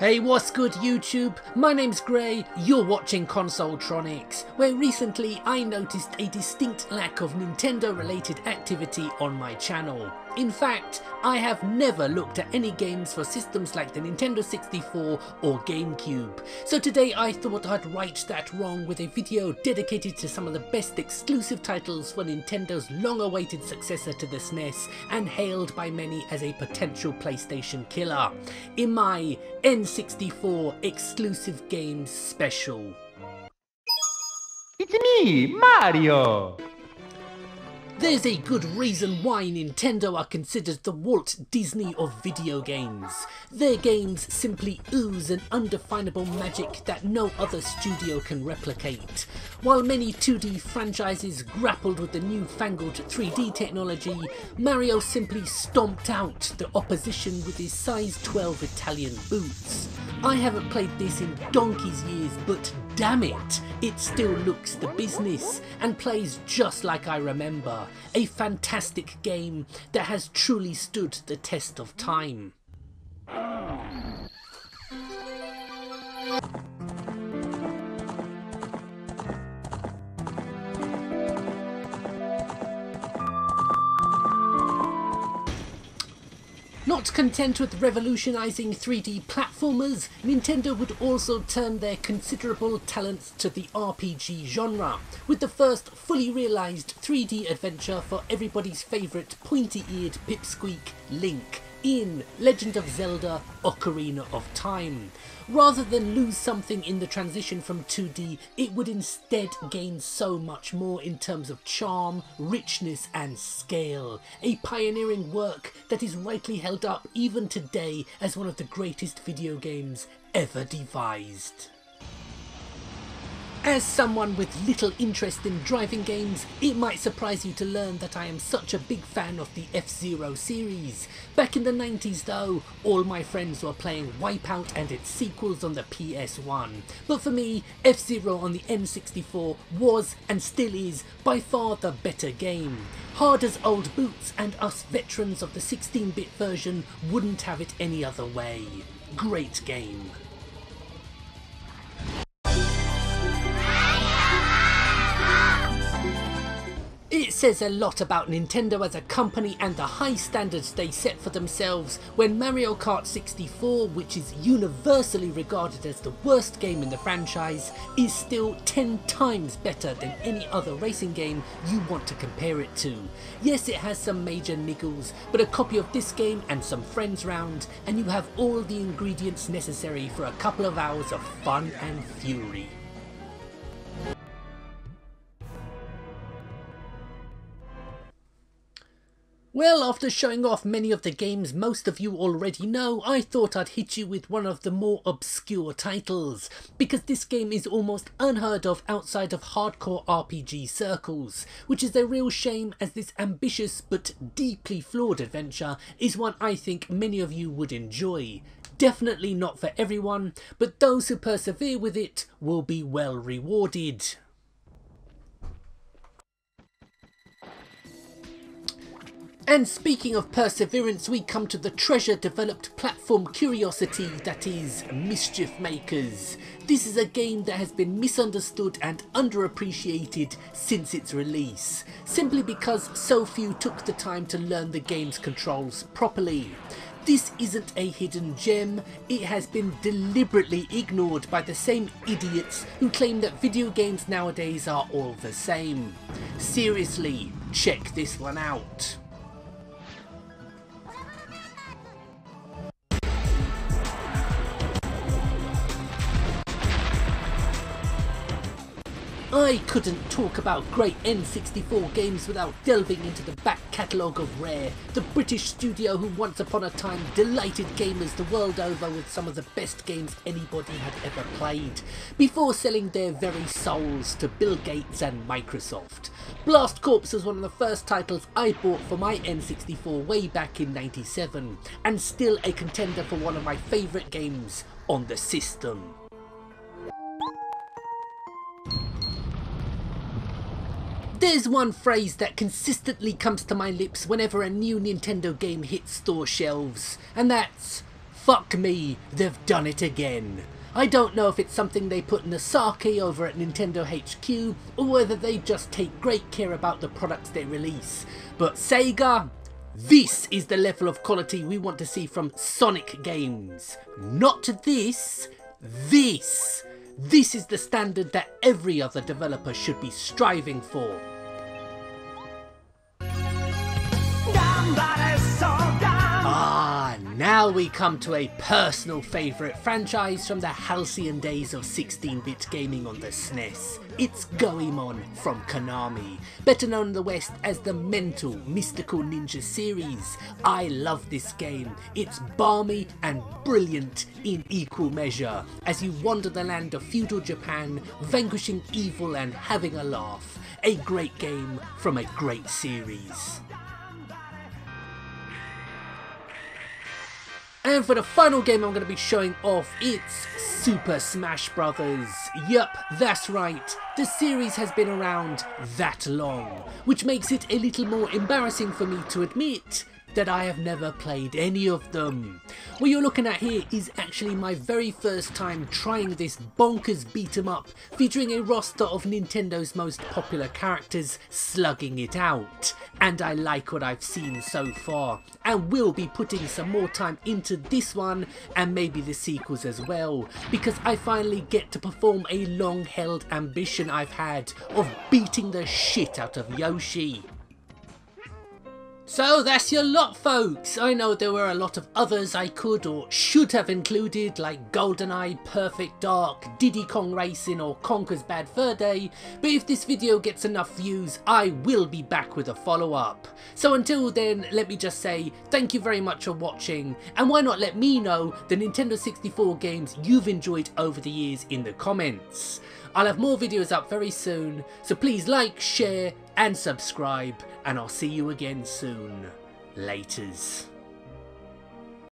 Hey, what's good YouTube? My name's Gray, you're watching Consoletronix, where recently I noticed a distinct lack of Nintendo related activity on my channel. In fact, I have never looked at any games for systems like the Nintendo 64 or GameCube, so today I thought I'd right that wrong with a video dedicated to some of the best exclusive titles for Nintendo's long awaited successor to the SNES and hailed by many as a potential PlayStation killer, in my N64 exclusive games special. It's me, Mario! There's a good reason why Nintendo are considered the Walt Disney of video games. Their games simply ooze an undefinable magic that no other studio can replicate. While many 2D franchises grappled with the newfangled 3D technology, Mario simply stomped out the opposition with his size 12 Italian boots. I haven't played this in donkey's years, but damn it, it still looks the business and plays just like I remember. A fantastic game that has truly stood the test of time. Not content with revolutionising 3D platformers, Nintendo would also turn their considerable talents to the RPG genre, with the first fully realised 3D adventure for everybody's favourite pointy-eared pipsqueak, Link, in Legend of Zelda Ocarina of Time. Rather than lose something in the transition from 2D, it would instead gain so much more in terms of charm, richness and scale. A pioneering work that is rightly held up even today as one of the greatest video games ever devised. As someone with little interest in driving games, it might surprise you to learn that I am such a big fan of the F-Zero series. Back in the 90s though, all my friends were playing Wipeout and its sequels on the PS1. But for me, F-Zero on the N64 was, and still is, by far the better game. Hard as old boots and us veterans of the 16-bit version wouldn't have it any other way. Great game. Says a lot about Nintendo as a company and the high standards they set for themselves when Mario Kart 64, which is universally regarded as the worst game in the franchise, is still 10 times better than any other racing game you want to compare it to. Yes, it has some major niggles, but a copy of this game and some friends round, and you have all the ingredients necessary for a couple of hours of fun and fury. Well, after showing off many of the games most of you already know, I thought I'd hit you with one of the more obscure titles, because this game is almost unheard of outside of hardcore RPG circles, which is a real shame as this ambitious but deeply flawed adventure is one I think many of you would enjoy. Definitely not for everyone, but those who persevere with it will be well rewarded. And speaking of perseverance, we come to the treasure developed platform curiosity that is Mischief Makers. This is a game that has been misunderstood and underappreciated since its release, simply because so few took the time to learn the game's controls properly. This isn't a hidden gem, it has been deliberately ignored by the same idiots who claim that video games nowadays are all the same. Seriously, check this one out. I couldn't talk about great N64 games without delving into the back catalogue of Rare, the British studio who once upon a time delighted gamers the world over with some of the best games anybody had ever played, before selling their very souls to Bill Gates and Microsoft. Blast Corps was one of the first titles I bought for my N64 way back in 97, and still a contender for one of my favourite games on the system. There's one phrase that consistently comes to my lips whenever a new Nintendo game hits store shelves, and that's fuck me, they've done it again. I don't know if it's something they put in the sake over at Nintendo HQ or whether they just take great care about the products they release. But Sega, this is the level of quality we want to see from Sonic games. Not this, this. This is the standard that every other developer should be striving for. Ah, now we come to a personal favourite franchise from the halcyon days of 16-bit gaming on the SNES. It's Goemon from Konami, better known in the West as the Mental Mystical Ninja series. I love this game. It's balmy and brilliant in equal measure as you wander the land of feudal Japan, vanquishing evil and having a laugh. A great game from a great series. And for the final game I'm going to be showing off, it's Super Smash Brothers. Yup, that's right, the series has been around that long, which makes it a little more embarrassing for me to admit that I have never played any of them. What you're looking at here is actually my very first time trying this bonkers beat 'em up featuring a roster of Nintendo's most popular characters slugging it out. And I like what I've seen so far and will be putting some more time into this one and maybe the sequels as well because I finally get to perform a long held ambition I've had of beating the shit out of Yoshi. So that's your lot folks, I know there were a lot of others I could or should have included like GoldenEye, Perfect Dark, Diddy Kong Racing or Conker's Bad Fur Day, but if this video gets enough views I will be back with a follow up. So until then let me just say thank you very much for watching and why not let me know the Nintendo 64 games you've enjoyed over the years in the comments. I'll have more videos up very soon, so please like, share and subscribe, and I'll see you again soon. Laters.